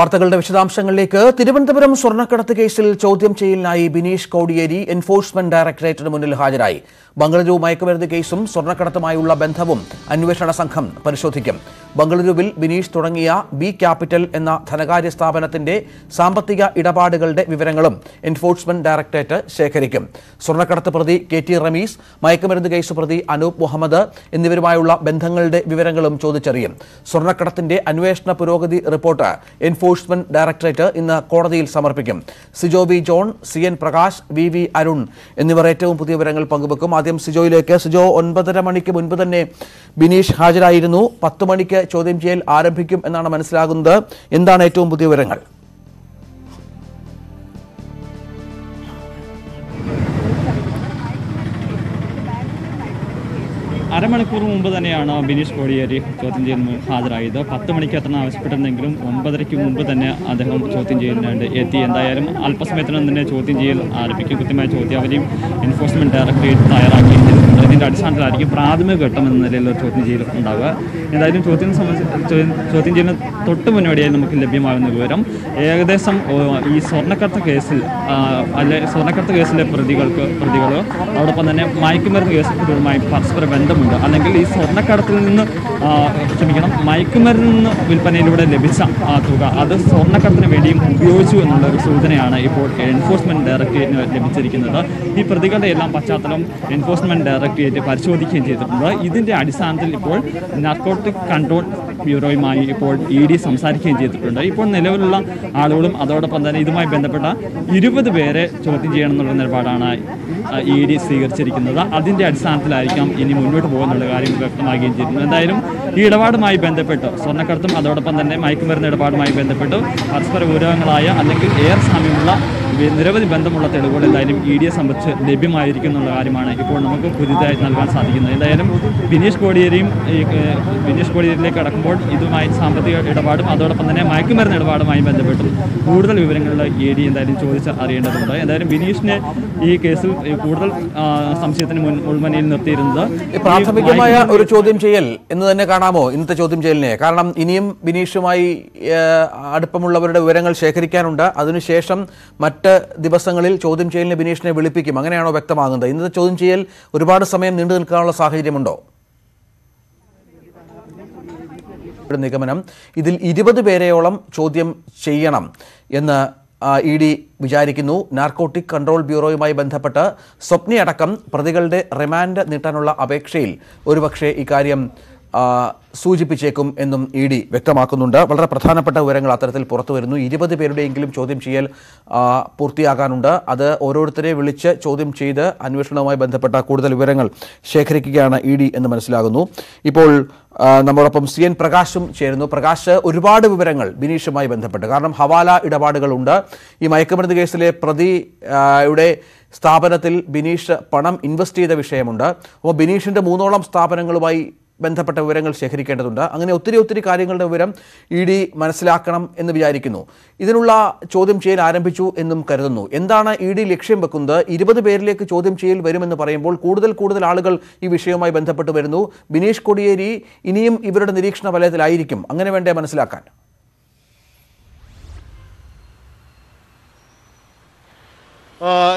വാർത്തകളുടെ വിശദാംശങ്ങളിലേക്ക്. തിരുവനന്തപുരം സ്വർണക്കടത്ത് കേസിൽ ചോദ്യം ചെയ്യലിനായി ബിനീഷ് കോടിയേരി എൻഫോഴ്സ്മെന്റ് ഡയറക്ടറേറ്റിന് മുന്നിൽ ഹാജരായി. ബംഗളൂരു മയക്കുമരുന്ന് കേസും സ്വർണക്കടത്തുമായുള്ള ബന്ധവും അന്വേഷണ സംഘം പരിശോധിക്കും. ബംഗളൂരുവിൽ ബിനീഷ് തുടങ്ങിയ ബി ക്യാപിറ്റൽ എന്ന ധനകാര്യ സ്ഥാപനത്തിന്റെ സാമ്പത്തിക ഇടപാടുകളുടെ വിവരങ്ങളും എൻഫോഴ്സ്മെന്റ് ഡയറക്ടറേറ്റ് ശേഖരിക്കും. സ്വർണക്കടത്ത് പ്രതി കെ ടി റമീസ് മയക്കുമരുന്ന് കേസ് പ്രതി അനൂപ് മുഹമ്മദ് എന്നിവരുമായുള്ള ബന്ധങ്ങളുടെ വിവരങ്ങളും ചോദിച്ചറിയും. സ്വർണക്കടത്തിന്റെ അന്വേഷണ പുരോഗതി റിപ്പോർട്ട് എൻഫോഴ്സ്മെന്റ് ഡയറക്ടറേറ്റ് ഇന്ന് കോടതിയിൽ സമർപ്പിക്കും. Sijo B John C N Prakash V V Arun എന്നിവർ ഏറ്റവും പുതിയ വിവരങ്ങൾ പങ്കുവെക്കും. ആദ്യം സിജോയിലേക്ക്. സിജോ ഒൻപതര മണിക്ക് മുൻപ് തന്നെ ബിനീഷ് ഹാജരായിരുന്നു. പത്ത് മണിക്ക് ചോദ്യം ചെയ്യൽ ആരംഭിക്കും എന്നാണ് മനസ്സിലാകുന്നത്. എന്താണ് ഏറ്റവും പുതിയ വിവരങ്ങൾ? അരമണിക്കൂർ മുമ്പ് തന്നെയാണ് ബിനീഷ് കോടിയേരി ചോദ്യം ചെയ്യുന്ന ഹാജരായത്. പത്ത് മണിക്ക് എത്തണം ആവശ്യപ്പെട്ടിരുന്നെങ്കിലും ഒമ്പതരയ്ക്ക് മുമ്പ് തന്നെ അദ്ദേഹം ചോദ്യം ചെയ്യുന്നുണ്ട്. എത്തി. എന്തായാലും അല്പസമയത്തിനും തന്നെ ചോദ്യം ചെയ്യൽ ആരംഭിക്കും. കൃത്യമായ ചോദ്യാവലിയും എൻഫോഴ്സ്മെന്റ് ഡയറക്ടറേറ്റ് തയ്യാറാക്കിയിട്ടുണ്ട് അതിന്റെ അടിസ്ഥാനത്തിലായിരിക്കും പ്രാഥമിക ഘട്ടം എന്ന നിലയിൽ ചോദ്യം ചെയ്യൽ ഉണ്ടാവുക. എന്തായാലും ചോദ്യം സംബന്ധിച്ച് ചോദ്യം- ചെയ്യുന്ന തൊട്ട് മുന്നോടിയായി നമുക്ക് ലഭ്യമാകുന്ന വിവരം ഏകദേശം ഈ സ്വർണക്കടത്ത് കേസിൽ അല്ലെ സ്വർണക്കടത്ത് കേസിലെ പ്രതികൾക്ക് പ്രതികൾ അതോടൊപ്പം തന്നെ മയക്കുമരുന്ന് കേസുകളുമായി പരസ്പര ബന്ധമുണ്ട്. അല്ലെങ്കിൽ ഈ സ്വർണക്കടത്തിൽ നിന്ന് ക്ഷമിക്കണം മയക്കുമരുന്നിൽ നിന്ന് വിൽപ്പനയിലൂടെ ലഭിച്ച ആ തുക അത് സ്വർണക്കടത്തിന് വേണ്ടിയും ഉപയോഗിച്ചു എന്നുള്ള ഒരു സൂചനയാണ് ഇപ്പോൾ എൻഫോഴ്സ്മെന്റ് ഡയറക്ടറേറ്റിന് ലഭിച്ചിരിക്കുന്നത്. ഈ പ്രതികളുടെ എല്ലാം പശ്ചാത്തലം എൻഫോഴ്സ്മെന്റ് ഡയറക്ടറേറ്റ് പരിശോധിക്കുകയും ചെയ്തിട്ടുണ്ട്. ഇതിന്റെ അടിസ്ഥാനത്തിൽ ഇപ്പോൾ നാർക്കോട്ടിക് കൺട്രോൾ ബ്യൂറോയുമായി ഇപ്പോൾ ഇ ഡി സംസാരിക്കുകയും ചെയ്തിട്ടുണ്ട്. ഇപ്പോൾ നിലവിലുള്ള ആളുകളും അതോടൊപ്പം തന്നെ ഇതുമായി ബന്ധപ്പെട്ട ഇരുപത് പേരെ ചോദ്യം ചെയ്യണം എന്നുള്ള നിലപാടാണ് ഇ ഡി സ്വീകരിച്ചിരിക്കുന്നത്. അതിന്റെ അടിസ്ഥാനത്തിലായിരിക്കാം ഇനി മുന്നോട്ട് പോകുന്നുള്ള കാര്യം വ്യക്തമാക്കുകയും ചെയ്തിരുന്നു എന്തായാലും ഈ ഇടപാടുമായി ബന്ധപ്പെട്ട് സ്വർണക്കടത്തും അതോടൊപ്പം തന്നെ മയക്കുമരുന്ന് ഇടപാടുമായി ബന്ധപ്പെട്ട് പരസ്പര ഗൗരവങ്ങളായ അല്ലെങ്കിൽ ഏറെ സാമ്യമുള്ള നിരവധി ബന്ധമുള്ള തെളിവുകൾ എന്തായാലും ഇ ഡിയെ സംബന്ധിച്ച് ലഭ്യമായിരിക്കും എന്നുള്ള കാര്യമാണ് ഇപ്പോൾ നമുക്ക് പുതിയതായി നൽകാൻ സാധിക്കുന്നത്. എന്തായാലും ബിനീഷ് കോടിയേരിയും ബിനീഷ് കോടിയേരിയിലേക്ക് കടക്കുമ്പോൾ ഇതുമായി സാമ്പത്തിക ഇടപാടും അതോടൊപ്പം തന്നെ മയക്കുമരുന്ന് ഇടപാടുമായി ബന്ധപ്പെട്ടും കൂടുതൽ വിവരങ്ങളിൽ ഇ ഡി എന്തായാലും ചോദിച്ച് അറിയേണ്ടതുണ്ട്. എന്തായാലും ബിനീഷിനെ ഈ കേസിൽ കൂടുതൽ സംശയത്തിന് മുൻ മുൾമുനയിൽ നിർത്തിയിരുന്നത് പ്രാഥമികമായ ഒരു ചോദ്യം ചെയ്യൽ എന്ന് തന്നെ കാണാമോ? ഇന്നത്തെ ചോദ്യം ചെയ്യലിനെ. കാരണം ഇനിയും ബിനീഷുമായി അടുപ്പമുള്ളവരുടെ വിവരങ്ങൾ ശേഖരിക്കാനുണ്ട്. അതിനുശേഷം മറ്റ് ദിവസങ്ങളിൽ ചോദ്യം ചെയ്യലിന് ബിനീഷിനെ വിളിപ്പിക്കും. അങ്ങനെയാണോ വ്യക്തമാകുന്നത്? ഇന്നത്തെ ചോദ്യം ചെയ്യൽ ഒരുപാട് സമയം നീണ്ടു നിൽക്കാനുള്ള സാഹചര്യമുണ്ടോ? നിഗമനം ഇതിൽ ഇരുപത് പേരെയോളം ചോദ്യം ചെയ്യണം എന്ന് ഇ ഡി വിചാരിക്കുന്നു. നാർക്കോട്ടിക് കൺട്രോൾ ബ്യൂറോയുമായി ബന്ധപ്പെട്ട് സ്വപ്നയടക്കം പ്രതികളുടെ റിമാൻഡ് നീട്ടാനുള്ള അപേക്ഷയിൽ ഒരുപക്ഷെ ഇക്കാര്യം സൂചിപ്പിച്ചേക്കും എന്നും ഇ ഡി വ്യക്തമാക്കുന്നുണ്ട്. വളരെ പ്രധാനപ്പെട്ട വിവരങ്ങൾ അത്തരത്തിൽ പുറത്തു വരുന്നു. ഇരുപത് പേരുടെയെങ്കിലും ചോദ്യം ചെയ്യൽ പൂർത്തിയാകാനുണ്ട്. അത് ഓരോരുത്തരെ വിളിച്ച് ചോദ്യം ചെയ്ത് അന്വേഷണവുമായി ബന്ധപ്പെട്ട കൂടുതൽ വിവരങ്ങൾ ശേഖരിക്കുകയാണ് ഇ ഡി എന്ന് മനസ്സിലാകുന്നു. ഇപ്പോൾ നമ്മോടൊപ്പം സി എൻ പ്രകാശും ചേരുന്നു. പ്രകാശ് ഒരുപാട് വിവരങ്ങൾ ബിനീഷുമായി ബന്ധപ്പെട്ട്. കാരണം ഹവാല ഇടപാടുകളുണ്ട്. ഈ മയക്കുമരുന്ന് കേസിലെ പ്രതിയുടെ യുടെ സ്ഥാപനത്തിൽ ബിനീഷ് പണം ഇൻവെസ്റ്റ് ചെയ്ത വിഷയമുണ്ട്. അപ്പോൾ ബിനീഷിന്റെ മൂന്നോളം സ്ഥാപനങ്ങളുമായി ബന്ധപ്പെട്ട വിവരങ്ങൾ ശേഖരിക്കേണ്ടതുണ്ട്. അങ്ങനെ ഒത്തിരി ഒത്തിരി കാര്യങ്ങളുടെ വിവരം ഇ ഡി മനസ്സിലാക്കണം എന്ന് വിചാരിക്കുന്നു. ഇതിനുള്ള ചോദ്യം ചെയ്യൽ ആരംഭിച്ചു എന്നും കരുതുന്നു. എന്താണ് ഇ ഡി ലക്ഷ്യം വെക്കുന്നത്? ഇരുപത് പേരിലേക്ക് ചോദ്യം ചെയ്യൽ വരുമെന്ന് പറയുമ്പോൾ കൂടുതൽ കൂടുതൽ ആളുകൾ ഈ വിഷയവുമായി ബന്ധപ്പെട്ട് വരുന്നു. ബിനീഷ് കൊടിയേരി ഇനിയും ഇവരുടെ നിരീക്ഷണ വലയത്തിലായിരിക്കും. അങ്ങനെ വേണ്ടേ മനസ്സിലാക്കാൻ.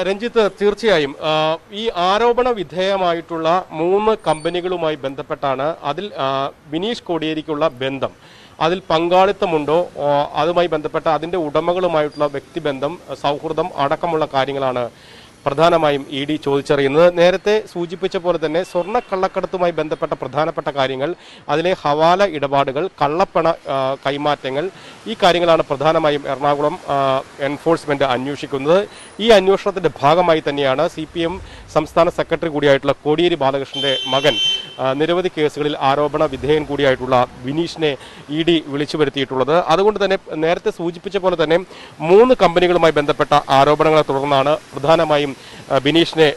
രഞ്ജിത്ത് തീർച്ചയായും. ഈ ആരോപണ വിധേയമായിട്ടുള്ള മൂന്ന് കമ്പനികളുമായി ബന്ധപ്പെട്ടാണ് അതിൽ വിനീഷ് കോടിയേരിക്കുള്ള ബന്ധം. അതിൽ പങ്കാളിത്തമുണ്ടോ? അതുമായി ബന്ധപ്പെട്ട അതിന്റെ ഉടമകളുമായിട്ടുള്ള വ്യക്തിബന്ധം സൗഹൃദം അടക്കമുള്ള കാര്യങ്ങളാണ് പ്രധാനമായും ഇ ഡി ചോദിച്ചറിയുന്നത്. നേരത്തെ സൂചിപ്പിച്ച പോലെ തന്നെ സ്വർണ കള്ളക്കടത്തുമായി ബന്ധപ്പെട്ട പ്രധാനപ്പെട്ട കാര്യങ്ങൾ അതിലെ ഹവാല ഇടപാടുകൾ കള്ളപ്പണ കൈമാറ്റങ്ങൾ ഈ കാര്യങ്ങളാണ് പ്രധാനമായും എറണാകുളം എൻഫോഴ്സ്മെന്റ് അന്വേഷിക്കുന്നത്. ഈ അന്വേഷണത്തിന്റെ ഭാഗമായി തന്നെയാണ് സി സംസ്ഥാന സെക്രട്ടറി കൂടിയായിട്ടുള്ള കോടിയേരി ബാലകൃഷ്ണന്റെ മകൻ നിരവധി കേസുകളിൽ ആരോപണ വിധേയൻ കൂടിയായിട്ടുള്ള വിനീഷിനെ ഇ ഡി വിളിച്ചു വരുത്തിയിട്ടുള്ളത്. അതുകൊണ്ട് തന്നെ നേരത്തെ സൂചിപ്പിച്ച പോലെ തന്നെ മൂന്ന് കമ്പനികളുമായി ബന്ധപ്പെട്ട ആരോപണങ്ങളെ തുടർന്നാണ് പ്രധാനമായും ആ, ബിനീഷിനെ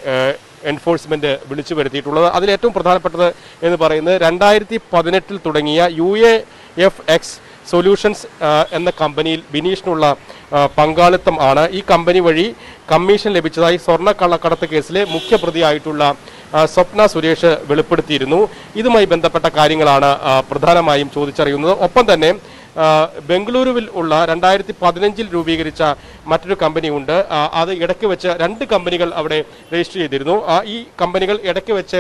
എൻഫോഴ്സ്മെന്റ് വിളിച്ചു വരുത്തിയിട്ടുള്ളത് അതിലേറ്റവും പ്രധാനപ്പെട്ടത് എന്ന് പറയുന്നത് രണ്ടായിരത്തി പതിനെട്ടിൽ തുടങ്ങിയ U A F X solutions എന്ന കമ്പനിയിൽ ബിനീഷിനുള്ള പങ്കാളിത്തം ആണ്. ഈ കമ്പനി വഴി കമ്മീഷൻ ലഭിച്ചതായി സ്വർണ കള്ളക്കടത്ത് കേസിലെ മുഖ്യപ്രതിയായിട്ടുള്ള സ്വപ്ന സുരേഷ് വെളിപ്പെടുത്തിയിരുന്നു. ഇതുമായി ബന്ധപ്പെട്ട കാര്യങ്ങളാണ് പ്രധാനമായും ചോദിച്ചറിയുന്നത്. ഒപ്പം തന്നെ ബംഗളൂരുവിൽ ഉള്ള രണ്ടായിരത്തി പതിനഞ്ചിൽ രൂപീകരിച്ച മറ്റൊരു കമ്പനി ഉണ്ട് അത് ഇടയ്ക്ക് വെച്ച് രണ്ട് കമ്പനികൾ അവിടെ രജിസ്റ്റർ ചെയ്തിരുന്നു. ഈ കമ്പനികൾ ഇടയ്ക്ക് വെച്ച്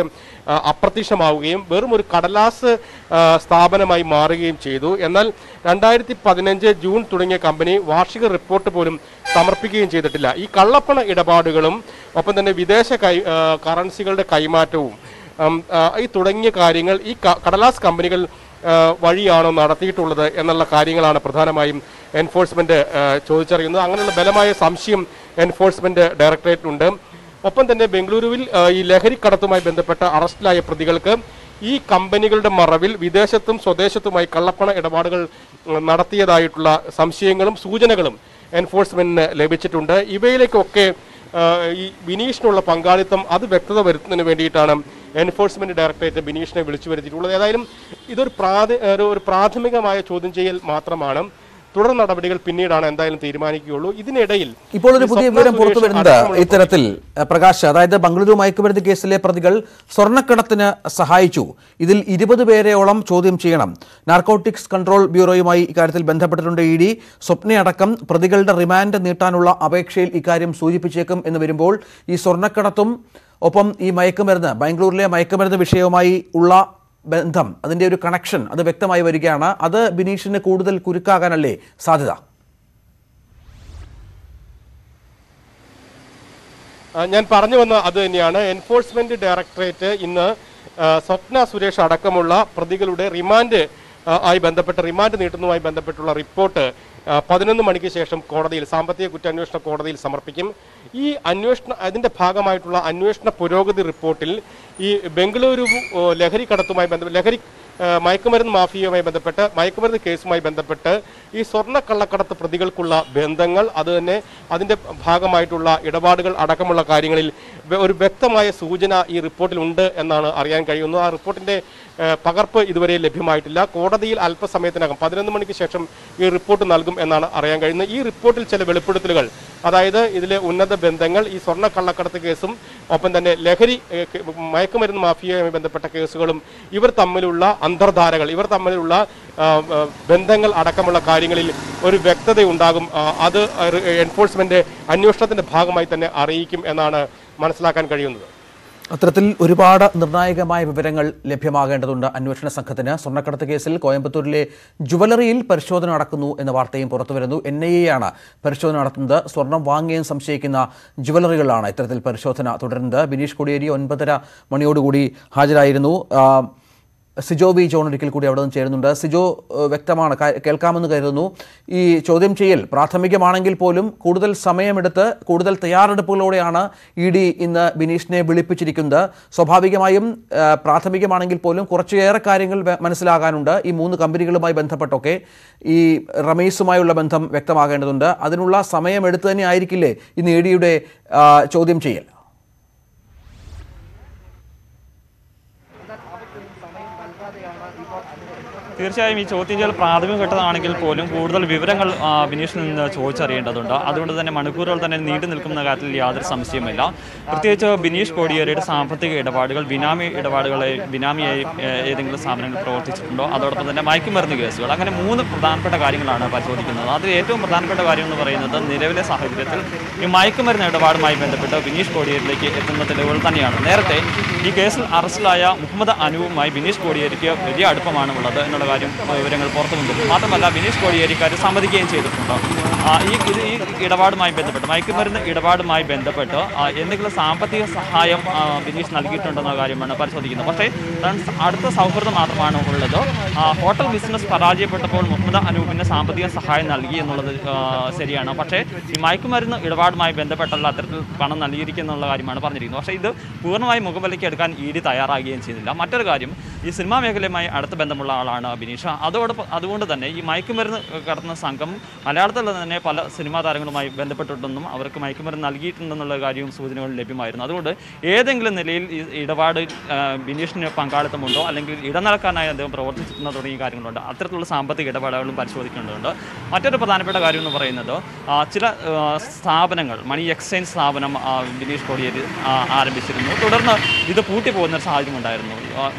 അപ്രത്യക്ഷമാവുകയും വെറും ഒരു കടലാസ് സ്ഥാപനമായി മാറുകയും ചെയ്തു. എന്നാൽ രണ്ടായിരത്തി പതിനഞ്ച് ജൂൺ തുടങ്ങിയ കമ്പനി വാർഷിക റിപ്പോർട്ട് പോലും സമർപ്പിക്കുകയും ചെയ്തിട്ടില്ല. ഈ കള്ളപ്പണ ഇടപാടുകളും ഒപ്പം തന്നെ വിദേശ കൈ കറൻസികളുടെ കൈമാറ്റവും ഈ തുടങ്ങിയ കാര്യങ്ങൾ ഈ കടലാസ് കമ്പനികൾ വഴിയാണോ നടത്തിയിട്ടുള്ളത് എന്നുള്ള കാര്യങ്ങളാണ് പ്രധാനമായും എൻഫോഴ്സ്മെന്റ് ചോദിച്ചറിയുന്നത്. അങ്ങനെയുള്ള ബലമായ സംശയം എൻഫോഴ്സ്മെന്റ് ഡയറക്ടറേറ്റിനുണ്ട് ഒപ്പം തന്നെ ബംഗളൂരുവിൽ ഈ ലഹരിക്കടത്തുമായി ബന്ധപ്പെട്ട അറസ്റ്റിലായ പ്രതികൾക്ക് ഈ കമ്പനികളുടെ മറവിൽ വിദേശത്തും സ്വദേശത്തുമായി കള്ളപ്പണ ഇടപാടുകൾ നടത്തിയതായിട്ടുള്ള സംശയങ്ങളും സൂചനകളും എൻഫോഴ്സ്മെന്റിന് ലഭിച്ചിട്ടുണ്ട്. ഇവയിലേക്കൊക്കെ ഈ ബിനീഷിനുള്ള പങ്കാളിത്തം അത് വ്യക്തത വരുത്തുന്നതിന് വേണ്ടിയിട്ടാണ് എൻഫോഴ്സ്മെന്റ് ഡയറക്ടറേറ്റ് ബിനീഷിനെ വിളിച്ചു വരുത്തിയിട്ടുള്ളത്. ഏതായാലും ഇതൊരു പ്രാഥ ഒരു പ്രാഥമികമായ ചോദ്യം ചെയ്യൽ മാത്രമാണ്. തുടർ നടപടികൾ പിന്നീടാണ് എന്തായാലും തീരുമാനിക്കുകയുള്ളൂ. ഇതിനിടയിൽ ഇപ്പോൾ ഒരു പുതിയ വിവരം പുറത്തു വരുന്നത് ഇത്തരത്തിൽ പ്രകാശ് അതായത് ബംഗളൂരു മയക്കുമരുന്ന് കേസിലെ പ്രതികൾ സ്വർണക്കടത്തിന് സഹായിച്ചു. ഇതിൽ ഇരുപത് പേരെയോളം ചോദ്യം ചെയ്യണം. നാർക്കോട്ടിക്സ് കൺട്രോൾ ബ്യൂറോയുമായി ഇക്കാര്യത്തിൽ ബന്ധപ്പെട്ടിട്ടുണ്ട് ഇ ഡി. സ്വപ്നയടക്കം പ്രതികളുടെ റിമാൻഡ് നീട്ടാനുള്ള അപേക്ഷയിൽ ഇക്കാര്യം സൂചിപ്പിച്ചേക്കും എന്ന് വരുമ്പോൾ ഈ സ്വർണക്കടത്തും ഒപ്പം ഈ മയക്കുമരുന്ന് ബാംഗ്ലൂരിലെ മയക്കുമരുന്ന് വിഷയവുമായി ഉള്ള ബന്ധം അതിന്റെ ഒരു കണക്ഷൻ അത് വ്യക്തമായി വരികയാണ്. അത് ബിനീഷിന് കൂടുതൽ കുരുക്കാകാനല്ലേ സാധ്യത? ഞാൻ പറഞ്ഞു വന്ന അത് തന്നെയാണ്. എൻഫോഴ്സ്മെന്റ് ഡയറക്ടറേറ്റ് ഇന്ന് സ്വപ്ന സുരേഷ് അടക്കമുള്ള പ്രതികളുടെ റിമാൻഡ് ആയി ബന്ധപ്പെട്ട റിമാൻഡ് നീട്ടുന്നതുമായി ബന്ധപ്പെട്ടുള്ള റിപ്പോർട്ട് പതിനൊന്ന് മണിക്ക് ശേഷം കോടതിയിൽ സാമ്പത്തിക കുറ്റാന്വേഷണ കോടതിയിൽ സമർപ്പിക്കും. ഈ അന്വേഷണ അതിന്റെ ഭാഗമായിട്ടുള്ള അന്വേഷണ പുരോഗതി റിപ്പോർട്ടിൽ ഈ ബംഗളൂരു ലഹരി കടത്തുമായി ബന്ധപ്പെട്ട് ലഹരി മയക്കുമരുന്ന് മാഫിയയുമായി ബന്ധപ്പെട്ട് മയക്കുമരുന്ന് കേസുമായി ബന്ധപ്പെട്ട് ഈ സ്വർണ കള്ളക്കടത്ത് പ്രതികൾക്കുള്ള ബന്ധങ്ങൾ അതുതന്നെ അതിന്റെ ഭാഗമായിട്ടുള്ള ഇടപാടുകൾ അടക്കമുള്ള കാര്യങ്ങളിൽ ഒരു വ്യക്തമായ സൂചന ഈ റിപ്പോർട്ടിൽ ഉണ്ട് എന്നാണ് അറിയാൻ കഴിയുന്നത്. ആ റിപ്പോർട്ടിന്റെ പകർപ്പ് ഇതുവരെ ലഭ്യമായിട്ടില്ല. കോടതിയിൽ അല്പസമയത്തിനകം പതിനൊന്ന് മണിക്ക് ശേഷം ഈ റിപ്പോർട്ട് നൽകും എന്നാണ് അറിയാൻ കഴിയുന്നത്. ഈ റിപ്പോർട്ടിൽ ചില വെളിപ്പെടുത്തലുകൾ അതായത് ഇതിലെ ഉന്നത ബന്ധങ്ങൾ ഈ സ്വർണ കള്ളക്കടത്ത് കേസും ഒപ്പം തന്നെ ലഹരി മയക്കുമരുന്ന് മാഫിയയുമായി ബന്ധപ്പെട്ട കേസുകളും ഇവർ തമ്മിലുള്ള അന്തർധാരകൾ. ഇവർ തമ്മിലുള്ള ബന്ധങ്ങൾ അടക്കമുള്ള കാര്യങ്ങളിൽ ഒരു വ്യക്തത ഉണ്ടാകും. അത് എൻഫോഴ്സ്മെന്റ് അന്വേഷണത്തിന്റെ ഭാഗമായി തന്നെ അറിയിക്കും എന്നാണ് മനസ്സിലാക്കാൻ കഴിയുന്നത്. അത്തരത്തിൽ ഒരുപാട് നിർണായകമായ വിവരങ്ങൾ ലഭ്യമാകേണ്ടതുണ്ട് അന്വേഷണ സംഘത്തിന്. സ്വർണക്കടത്ത് കേസിൽ കോയമ്പത്തൂരിലെ ജുവലറിയിൽ പരിശോധന നടക്കുന്നു എന്ന വാർത്തയും പുറത്തുവരുന്നു. എൻ ഐ എ ആണ് പരിശോധന നടത്തുന്നത്. സ്വർണം വാങ്ങിയെന്ന് സംശയിക്കുന്ന ജുവലറികളാണ് ഇത്തരത്തിൽ പരിശോധന തുടരുന്നത്. ബിനീഷ് കൊടിയേരി ഒൻപതര മണിയോടുകൂടി ഹാജരായിരുന്നു. സിജോ വി ജോൺ ഒരിക്കൽ കൂടി അവിടെ നിന്ന് ചേരുന്നുണ്ട്. സിജോ വ്യക്തമാണ് കേൾക്കാമെന്ന് കരുതുന്നു. ഈ ചോദ്യം ചെയ്യൽ പ്രാഥമികമാണെങ്കിൽ പോലും കൂടുതൽ സമയമെടുത്ത് കൂടുതൽ തയ്യാറെടുപ്പുകളോടെയാണ് ഇ ഡി ഇന്ന് ബിനീഷിനെ വിളിപ്പിച്ചിരിക്കുന്നത്. സ്വാഭാവികമായും പ്രാഥമികമാണെങ്കിൽ പോലും കുറച്ചേറെ കാര്യങ്ങൾ മനസ്സിലാകാനുണ്ട്. ഈ മൂന്ന് കമ്പനികളുമായി ബന്ധപ്പെട്ടൊക്കെ ഈ റമീസുമായുള്ള ബന്ധം വ്യക്തമാകേണ്ടതുണ്ട്. അതിനുള്ള സമയമെടുത്ത് തന്നെ ആയിരിക്കില്ലേ ഇന്ന് ഇ ഡിയുടെ ചോദ്യം ചെയ്യൽ? തീർച്ചയായും ഈ ചോദ്യം ചെയ്യൽ പ്രാഥമിക ഘട്ടമാണെങ്കിൽ പോലും കൂടുതൽ വിവരങ്ങൾ ബിനീഷിൽ നിന്ന് ചോദിച്ചറിയേണ്ടതുണ്ട്. അതുകൊണ്ട് തന്നെ മണിക്കൂറുകൾ തന്നെ നീണ്ടു നിൽക്കുന്ന കാര്യത്തിൽ യാതൊരു സംശയമില്ല പ്രത്യേകിച്ച് ബിനീഷ് കോടിയേരിയുടെ സാമ്പത്തിക ഇടപാടുകൾ ബിനാമി ഇടപാടുകളെ ബിനാമിയായി ഏതെങ്കിലും സ്ഥാപനങ്ങൾ പ്രവർത്തിച്ചിട്ടുണ്ടോ? അതോടൊപ്പം തന്നെ മയക്കുമരുന്ന് കേസുകൾ. അങ്ങനെ മൂന്ന് പ്രധാനപ്പെട്ട കാര്യങ്ങളാണ് പരിശോധിക്കുന്നത്. അതിൽ ഏറ്റവും പ്രധാനപ്പെട്ട കാര്യം എന്ന് പറയുന്നത് നിലവിലെ സാഹചര്യത്തിൽ ഈ മയക്കുമരുന്ന് ഇടപാടുമായി ബന്ധപ്പെട്ട് ബിനീഷ് കോടിയേരിയിലേക്ക് എത്തുന്ന തെളിവുകൾ തന്നെയാണ്. നേരത്തെ ഈ കേസിൽ അറസ്റ്റിലായ മുഹമ്മദ് അനുവുമായി ബിനീഷ് കോടിയേരിക്ക് വലിയ അടുപ്പമാണ് ഉള്ളത് എന്നുള്ള കാര്യം ആ, വിവരങ്ങൾ പുറത്തു വന്നു മാത്രമല്ല ബിനീഷ് കോടിയേരിക്കാർ കാര്യം സമ്മതിക്കുകയും ചെയ്തിട്ടുണ്ട്? ഈ ഇത് ഈ ഇടപാടുമായി ബന്ധപ്പെട്ട് മയക്കുമരുന്ന് ഇടപാടുമായി ബന്ധപ്പെട്ട് എന്തെങ്കിലും സാമ്പത്തിക സഹായം ബിനീഷ് നൽകിയിട്ടുണ്ടെന്ന കാര്യമാണ് പരിശോധിക്കുന്നത്. പക്ഷേ അടുത്ത സൗഹൃദം മാത്രമാണ് ഉള്ളത്. ഹോട്ടൽ ബിസിനസ് പരാജയപ്പെട്ടപ്പോൾ മുഹമ്മദ് അനൂപിന് സാമ്പത്തിക സഹായം നൽകി എന്നുള്ളത് ശരിയാണ്. പക്ഷേ ഈ മയക്കുമരുന്ന് ഇടപാടുമായി ബന്ധപ്പെട്ടല്ല അത്തരത്തിൽ പണം നൽകിയിരിക്കുന്നുള്ള കാര്യമാണ് പറഞ്ഞിരിക്കുന്നത്. പക്ഷേ ഇത് പൂർണമായി മുഖവിലേക്ക് എടുക്കാൻ ഇ ഡി തയ്യാറാകുകയും ചെയ്തില്ല. മറ്റൊരു കാര്യം ഈ സിനിമാ മേഖലയുമായി അടുത്ത ബന്ധമുള്ള ആളാണ് ബിനീഷ് അതോടൊപ്പം അതുകൊണ്ട് തന്നെ ഈ മയക്കുമരുന്ന് കടത്തുന്ന സംഘം മലയാളത്തിൽ തന്നെ പല സിനിമാ താരങ്ങളുമായി ബന്ധപ്പെട്ടിട്ടുണ്ടെന്നും അവർക്ക് മയക്കുമരുന്ന് നൽകിയിട്ടുണ്ടെന്നുള്ള കാര്യവും സൂചനകൾ ലഭ്യമായിരുന്നു. അതുകൊണ്ട് ഏതെങ്കിലും നിലയിൽ ഈ ഇടപാട് ബിനീഷിന് പങ്കാളിത്തമുണ്ടോ? അല്ലെങ്കിൽ ഇടനിലക്കാരനായി അദ്ദേഹം പ്രവർത്തിച്ചിട്ടുണ്ടോ തുടങ്ങിയ കാര്യങ്ങളുണ്ട്. അത്തരത്തിലുള്ള സാമ്പത്തിക ഇടപാടുകളും പരിശോധിക്കേണ്ടതുണ്ട്. മറ്റൊരു പ്രധാനപ്പെട്ട കാര്യം എന്ന് പറയുന്നത് ചില സ്ഥാപനങ്ങൾ മണി എക്സ്ചേഞ്ച് സ്ഥാപനം ബിനീഷ് കോടിയേരി ആരംഭിച്ചിരുന്നു. തുടർന്ന് ഇത് പൂട്ടിപ്പോകുന്ന ഒരു സാഹചര്യം ഉണ്ടായിരുന്നു.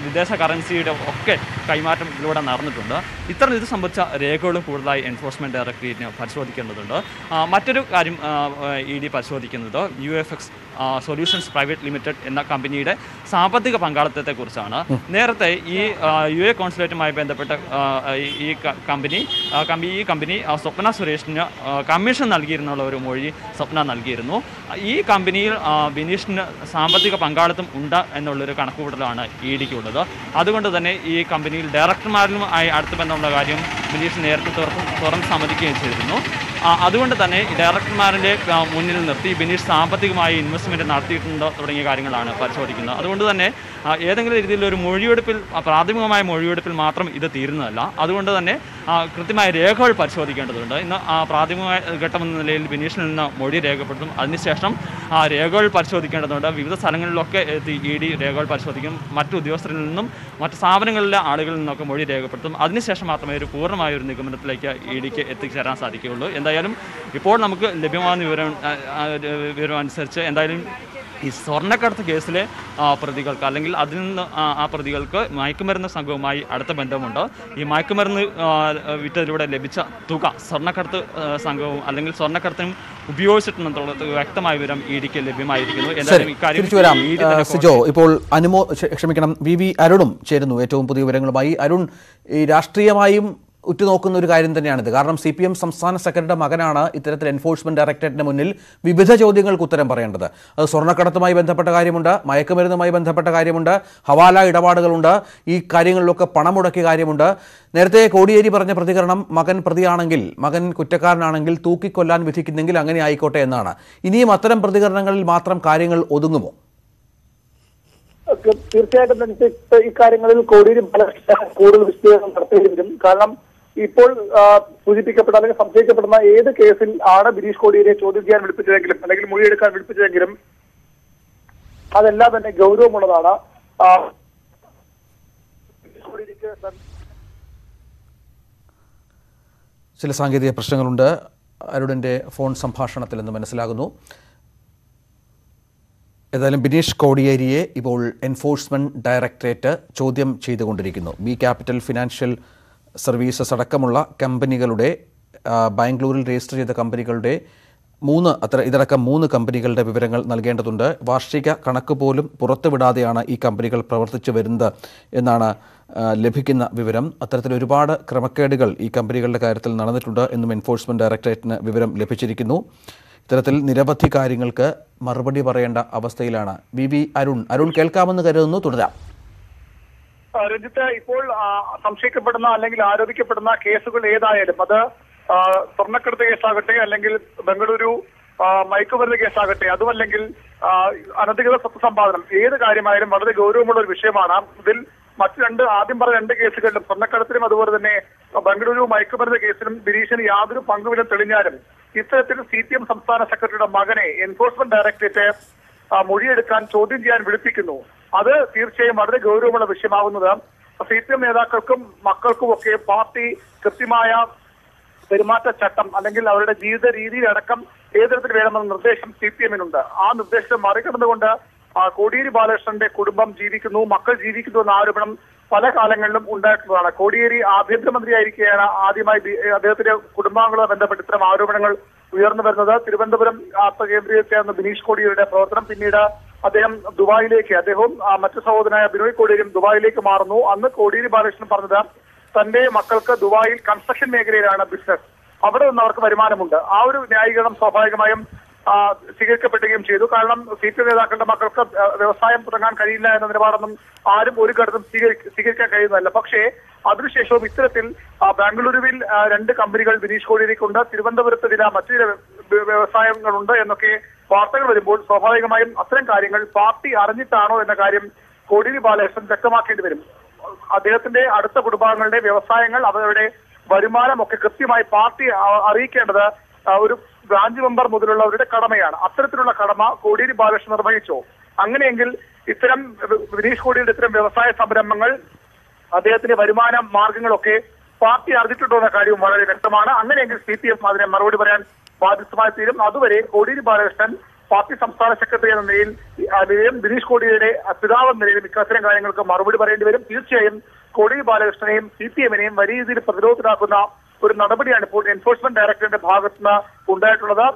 വിദേശ കറൻസിയുടെ ഒക്കെ കൈമാറ്റം ഇതിലൂടെ നടന്നിട്ടുണ്ട്. ഇത്തരം ഇത് സംബന്ധിച്ച രേഖകളും കൂടുതലായി എൻഫോഴ്സ്മെന്റ് ഡയറക്ടറേറ്റിന് പരിശോധിക്കേണ്ടതുണ്ട്. മറ്റൊരു കാര്യം ഇ ഡി പരിശോധിക്കുന്നത് U F X solutions private limited എന്ന കമ്പനിയുടെ സാമ്പത്തിക പങ്കാളിത്തത്തെക്കുറിച്ചാണ്. നേരത്തെ ഈ യു എ കോൺസുലേറ്റുമായി ബന്ധപ്പെട്ട ഈ- കമ്പനി ഈ കമ്പനി സ്വപ്ന സുരേഷിന് കമ്മീഷൻ നൽകിയിരുന്നുള്ള ഒരു മൊഴി സ്വപ്ന നൽകിയിരുന്നു. ഈ കമ്പനിയിൽ ബിനീഷിന് സാമ്പത്തിക പങ്കാളിത്തം ഉണ്ട് എന്നുള്ളൊരു കണക്കുകൂട്ടലാണ് ഇ ഡിക്കുള്ളത്. അതുകൊണ്ട് തന്നെ ഈ കമ്പനിയിൽ ഡയറക്ടർമാരിലും ആയി അടുത്ത ബന്ധമുള്ള കാര്യം ബിനീഷ് നേരത്തെ തുറന്ന് തുറന്ന് സമ്മതിക്കുകയും ചെയ്തിരുന്നു. അതുകൊണ്ട് തന്നെ ഡയറക്ടർമാരുടെ മുന്നിൽ നിർത്തി ബിനീഷ് സാമ്പത്തികമായി ഇൻവെസ്റ്റ്മെന്റ് നടത്തിയിട്ടുണ്ടോ തുടങ്ങിയ കാര്യങ്ങളാണ് പരിശോധിക്കുന്നത്. അതുകൊണ്ട് തന്നെ ഏതെങ്കിലും രീതിയിലൊരു മൊഴിയെടുപ്പിൽ പ്രാഥമികമായ മൊഴിയെടുപ്പിൽ മാത്രം ഇത് തീരുന്നതല്ല. അതുകൊണ്ട് തന്നെ കൃത്യമായ രേഖകൾ പരിശോധിക്കേണ്ടതുണ്ട്. ഇന്ന് പ്രാഥമിക ഘട്ടം എന്ന നിലയിൽ ബിനീഷിൽ നിന്ന് മൊഴി രേഖപ്പെടുത്തും. അതിനുശേഷം ആ രേഖകൾ പരിശോധിക്കേണ്ടതുണ്ട്. വിവിധ സ്ഥലങ്ങളിലൊക്കെ ഇ ഡി രേഖകൾ പരിശോധിക്കും. മറ്റു ഉദ്യോഗസ്ഥരിൽ നിന്നും മറ്റ് സ്ഥാപനങ്ങളിലെ ആളുകളിൽ നിന്നൊക്കെ മൊഴി രേഖപ്പെടുത്തും. അതിനുശേഷം മാത്രമേ ഒരു പൂർണമായ ഒരു നിഗമനത്തിലേക്ക് ഇ ഡിക്ക് എത്തിച്ചേരാൻ സാധിക്കുകയുള്ളൂ. എന്തായാലും ഇപ്പോൾ നമുക്ക് ലഭ്യമാകുന്ന വിവരം വിവരം അനുസരിച്ച് എന്തായാലും ഈ സ്വർണക്കടത്ത് കേസിലെ പ്രതികൾക്ക് അല്ലെങ്കിൽ അതിൽ നിന്ന് ആ, പ്രതികൾക്ക് മയക്കുമരുന്ന് സംഘവുമായി അടുത്ത ബന്ധമുണ്ട്. ഈ മയക്കുമരുന്ന് വിറ്റതിലൂടെ ലഭിച്ച തുക സ്വർണക്കടത്ത് സംഘവും അല്ലെങ്കിൽ സ്വർണക്കടത്തിനും ഉപയോഗിച്ചിട്ടുണ്ടെന്നുള്ളത് വ്യക്തമായ വിവരം ഇ ഡിക്ക് ലഭ്യമായിരിക്കുന്നു. എന്തായാലും സിജോ ഇപ്പോൾ അനുമോ ക്ഷ- ക്ഷമിക്കണം വി വി അരുണും ചേരുന്നു ഏറ്റവും പുതിയ വിവരങ്ങളുമായി. അരുൺ ഈ രാഷ്ട്രീയമായും ഉറ്റുനോക്കുന്ന ഒരു കാര്യം തന്നെയാണിത്. കാരണം സി പി എം സംസ്ഥാന സെക്രട്ടറിയുടെ മകനാണ് ഇത്തരത്തിൽ എൻഫോഴ്സ്മെന്റ് ഡയറക്ടറേറ്റിന് മുന്നിൽ വിവിധ ചോദ്യങ്ങൾക്ക് ഉത്തരം പറയേണ്ടത്. അത് സ്വർണക്കടത്തുമായി ബന്ധപ്പെട്ട കാര്യമുണ്ട് മയക്കുമരുന്നുമായി ബന്ധപ്പെട്ട കാര്യമുണ്ട് ഹവാല ഇടപാടുകളുണ്ട് ഈ കാര്യങ്ങളിലൊക്കെ പണം മുടക്കിയ കാര്യമുണ്ട്. നേരത്തെ കോടിയേരി പറഞ്ഞ പ്രതികരണം മകൻ പ്രതിയാണെങ്കിൽ മകൻ കുറ്റക്കാരനാണെങ്കിൽ തൂക്കിക്കൊല്ലാൻ വിധിക്കുന്നെങ്കിൽ അങ്ങനെ ആയിക്കോട്ടെ എന്നാണ്. ഇനിയും അത്തരം പ്രതികരണങ്ങളിൽ മാത്രം കാര്യങ്ങൾ ഒതുങ്ങുമോ? തീർച്ചയായിട്ടും ഇക്കാര്യങ്ങളിൽ കോടിയേരി പല കൂടുതൽ വിശദീകരണം നടത്തേണ്ടി വരും. കാരണം ഇപ്പോൾ സൂചിപ്പിക്കപ്പെട്ട അല്ലെങ്കിൽ സംശയിക്കപ്പെടുന്ന ഏത് കേസിൽ ആണ് ബിനീഷ് കോടിയെ ചോദ്യം ചെയ്യാൻ വിളിപ്പിച്ചതെങ്കിലും അല്ലെങ്കിൽ മൊഴിയെടുക്കാൻ വിളിപ്പിച്ചതെങ്കിലും അതെല്ലാം തന്നെ ഗൗരവമുള്ളതാണ്. ചില സാങ്കേതിക പ്രശ്നങ്ങളുണ്ട്. അരുണിന്റെ ഫോൺ സംഭാഷണത്തിൽ നിന്ന് മനസ്സിലാകുന്നു. ഏതായാലും ബിനീഷ് കോടിയേരിയെ ഇപ്പോൾ എൻഫോഴ്സ്മെന്റ് ഡയറക്ടറേറ്റ് ചോദ്യം ചെയ്തുകൊണ്ടിരിക്കുന്നു. ബി ക്യാപിറ്റൽ ഫിനാൻഷ്യൽ സർവീസസ് അടക്കമുള്ള കമ്പനികളുടെ ബാംഗ്ലൂരിൽ രജിസ്റ്റർ ചെയ്ത കമ്പനികളുടെ മൂന്ന് അത്ര ഇതടക്കം മൂന്ന് കമ്പനികളുടെ വിവരങ്ങൾ നൽകേണ്ടതുണ്ട്. വാർഷിക കണക്ക് പോലും പുറത്തുവിടാതെയാണ് ഈ കമ്പനികൾ പ്രവർത്തിച്ചു വരുന്നത് എന്നാണ് ലഭിക്കുന്ന വിവരം. അത്തരത്തിൽ ഒരുപാട് ക്രമക്കേടുകൾ ഈ കമ്പനികളുടെ കാര്യത്തിൽ നടന്നിട്ടുണ്ട് എന്നും എൻഫോഴ്സ്മെന്റ് ഡയറക്ടറേറ്റിന് വിവരം ലഭിച്ചിരിക്കുന്നു. ഇത്തരത്തിൽ നിരവധി കാര്യങ്ങൾക്ക് മറുപടി പറയേണ്ട അവസ്ഥയിലാണ്. V V Arun. അരുൺ കേൾക്കാമെന്ന് കരുതുന്നു. തുടരാം. രഞ്ജിത്ത് ഇപ്പോൾ സംശയിക്കപ്പെടുന്ന അല്ലെങ്കിൽ ആരോപിക്കപ്പെടുന്ന കേസുകൾ ഏതായാലും അത് സ്വർണക്കടത്ത് കേസാകട്ടെ അല്ലെങ്കിൽ ബംഗളൂരു മയക്കുമരുന്ന് കേസാകട്ടെ അതുമല്ലെങ്കിൽ അനധികൃത സ്വത്ത് സമ്പാദനം ഏത് കാര്യമായാലും വളരെ ഗൗരവമുള്ള ഒരു വിഷയമാണ്. ഇതിൽ മറ്റു രണ്ട് ആദ്യം പറഞ്ഞ രണ്ട് കേസുകളിലും സ്വർണക്കടത്തിലും അതുപോലെ തന്നെ ബംഗളൂരു മയക്കുമരുന്ന് കേസിലും ബിനീഷിന് യാതൊരു പങ്കുമില്ലെന്ന് തെളിഞ്ഞാലും ഇത്തരത്തിൽ സി പി എം സംസ്ഥാന സെക്രട്ടറിയുടെ മകനെ എൻഫോഴ്സ്മെന്റ് ഡയറക്ടറേറ്റ് മൊഴിയെടുക്കാൻ ചോദ്യം ചെയ്യാൻ വിളിപ്പിക്കുന്നു. അത് തീർച്ചയായും വളരെ ഗൗരവമുള്ള വിഷയമാകുന്നത് സി പി എം നേതാക്കൾക്കും മക്കൾക്കും ഒക്കെ പാർട്ടി കൃത്യമായ പെരുമാറ്റച്ചട്ടം അല്ലെങ്കിൽ അവരുടെ ജീവിത രീതിയിലടക്കം ഏത് തരത്തിൽ വേണമെന്ന നിർദ്ദേശം സി പി എമ്മിനുണ്ട്. ആ നിർദ്ദേശം മറികടന്നുകൊണ്ട് കോടിയേരി ബാലകൃഷ്ണന്റെ കുടുംബം ജീവിക്കുന്നു മക്കൾ ജീവിക്കുന്നു എന്ന ആരോപണം പല കാലങ്ങളിലും ഉണ്ടായിട്ടുള്ളതാണ്. കോടിയേരി ആഭ്യന്തരമന്ത്രിയായിരിക്കെയാണ് ആദ്യമായി അദ്ദേഹത്തിന്റെ കുടുംബാംഗങ്ങളുമായി ബന്ധപ്പെട്ട് ഇത്തരം ആരോപണങ്ങൾ ഉയർന്നു വരുന്നത്. തിരുവനന്തപുരം കേന്ദ്രീകരിച്ചായിരുന്നു ബിനീഷ് കോടിയേരിയുടെ പ്രവർത്തനം. പിന്നീട് അദ്ദേഹം ദുബായിലേക്ക് അദ്ദേഹവും മറ്റു സഹോദരനായ ബിനോയ് കോടിയേരിയും ദുബായിലേക്ക് മാറുന്നു. അന്ന് കോടിയേരി ബാലകൃഷ്ണൻ പറഞ്ഞത് തന്റെ മക്കൾക്ക് ദുബായിൽ കൺസ്ട്രക്ഷൻ മേഖലയിലാണ് ബിസിനസ് അവിടെ നിന്ന് അവർക്ക് വരുമാനമുണ്ട്. ആ ഒരു ന്യായീകരണം സ്വാഭാവികമായും സ്വീകരിക്കപ്പെടുകയും ചെയ്തു. കാരണം സി പി നേതാക്കളുടെ മക്കൾക്ക് വ്യവസായം തുടങ്ങാൻ കഴിയില്ല എന്ന നിലപാടൊന്നും ആരും ഒരു ഘട്ടത്തും സ്വീകരി- സ്വീകരിക്കാൻ കഴിയുന്നതല്ല. പക്ഷേ അതിനുശേഷവും ഇത്തരത്തിൽ ബാംഗ്ലൂരുവിൽ രണ്ട് കമ്പനികൾ വിനീഷ് കോടിയേരിക്കുണ്ട് തിരുവനന്തപുരത്ത് ചില മറ്റു ചില വ്യ- വ്യവസായങ്ങളുണ്ട് എന്നൊക്കെ വാർത്തകൾ വരുമ്പോൾ സ്വാഭാവികമായും അത്തരം കാര്യങ്ങൾ പാർട്ടി അറിഞ്ഞിട്ടാണോ എന്ന കാര്യം കോടിയേരി ബാലകൃഷ്ണൻ വ്യക്തമാക്കേണ്ടി വരും. അദ്ദേഹത്തിന്റെ അടുത്ത കുടുംബാംഗങ്ങളുടെ വ്യവസായങ്ങൾ അവരുടെ വരുമാനമൊക്കെ കൃത്യമായി പാർട്ടി അറിയിക്കേണ്ടത് ഒരു ബ്രാഞ്ച് മെമ്പർ മുതലുള്ളവരുടെ കടമയാണ്. അത്തരത്തിലുള്ള കടമ കോടിയേരി ബാലകൃഷ്ണൻ നിർവഹിച്ചോ. അങ്ങനെയെങ്കിൽ ഇത്തരം വിനീഷ് കോടിയുടെ ഇത്തരം വ്യവസായ സംരംഭങ്ങൾ അദ്ദേഹത്തിന്റെ വരുമാന മാർഗങ്ങളൊക്കെ പാർട്ടി അറിഞ്ഞിട്ടുണ്ടോ എന്ന കാര്യവും വളരെ വ്യക്തമാണ്. അങ്ങനെയെങ്കിൽ സി പി എം അതിനെ മറുപടി പറയാൻ ബാധ്യസ്ഥമായി തീരും. അതുവരെ കോടിയേരി ബാലകൃഷ്ണൻ പാർട്ടി സംസ്ഥാന സെക്രട്ടറി എന്ന നിലയിൽ അദ്ദേഹം ബിനീഷ് കോടിയുടെ പിതാവ് എന്ന നിലയിലും ഇത്തരം കാര്യങ്ങൾക്ക് മറുപടി പറയേണ്ടി വരും. തീർച്ചയായും കോടിയേരി ബാലകൃഷ്ണനെയും സി പി എമ്മിനെയും വലിയ രീതിയിൽ പ്രതിരോധത്തിലാക്കുന്ന ഒരു നടപടിയാണ് ഇപ്പോൾ എൻഫോഴ്സ്മെന്റ് ഡയറക്ടറുടെ ഭാഗത്ത് നിന്ന് ഉണ്ടായിട്ടുള്ളത്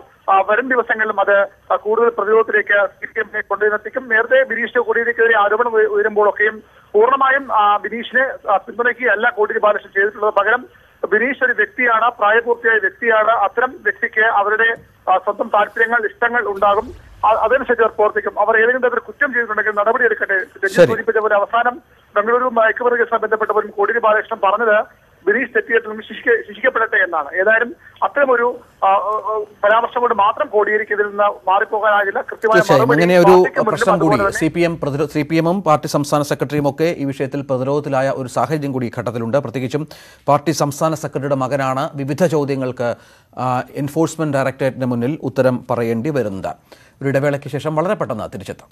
വരും ദിവസങ്ങളിലും അത് കൂടുതൽ പ്രതിരോധത്തിലേക്ക് സി പി എമ്മിനെ കൊണ്ടുവന്നെത്തിക്കും നേരത്തെ ബിനീഷ് കോടിയേരിക്കെതിരെ ആരോപണം ഉയ- ഉയരുമ്പോഴൊക്കെയും പൂർണമായും ബിനീഷിനെ പിന്തുണയ്ക്കുകയല്ല കോടിയേരി ബാലകൃഷ്ണൻ ചെയ്തിട്ടുള്ളത്. പകരം ബിനീഷ് ഒരു വ്യക്തിയാണ് പ്രായപൂർത്തിയായ വ്യക്തിയാണ്. അത്തരം വ്യക്തിക്ക് അവരുടെ സ്വന്തം താല്പര്യങ്ങൾ ഇഷ്ടങ്ങൾ ഉണ്ടാകും. അതനുസരിച്ച് അവർ പ്രവർത്തിക്കും. അവർ ഏതെങ്കിലും തരത്തിൽ കുറ്റം ചെയ്തിട്ടുണ്ടെങ്കിൽ നടപടിയെടുക്കട്ടെ. രഞ്ജിത്ത്. സൂചിപ്പിച്ച പോലെ അവസാനം ബംഗളൂരു കേസുമായി ബന്ധപ്പെട്ടവരും കോടിയേരി ബാലകൃഷ്ണൻ പറഞ്ഞത് ബിനീഷ് തെറ്റിയിട്ടും ശിക്ഷിക്ക ശിക്ഷിക്കപ്പെടട്ടെ എന്നാണ്. ഏതായാലും അത്തരമൊരു പരാമർശം കൊണ്ട് മാത്രം കോടിയേരിക്ക് ഇതിൽ നിന്ന് മാറിപ്പോകാനാകില്ല. കൃത്യമായ തീർച്ചയായും. അങ്ങനെ ഒരു പ്രശ്നം കൂടി C P M C P എമ്മും പാർട്ടി സംസ്ഥാന സെക്രട്ടറിയും ഒക്കെ ഈ വിഷയത്തിൽ പ്രതിരോധത്തിലായ ഒരു സാഹചര്യം കൂടി ഘട്ടത്തിലുണ്ട്. പ്രത്യേകിച്ചും പാർട്ടി സംസ്ഥാന സെക്രട്ടറിയുടെ മകനാണ് വിവിധ ചോദ്യങ്ങൾക്ക് എൻഫോഴ്സ്മെന്റ് ഡയറക്ടറേറ്റിന് മുന്നിൽ ഉത്തരം പറയേണ്ടി വരുന്നത്. ഒരു ഇടവേളയ്ക്ക് ശേഷം വളരെ പെട്ടെന്ന് തിരിച്ചെത്താം.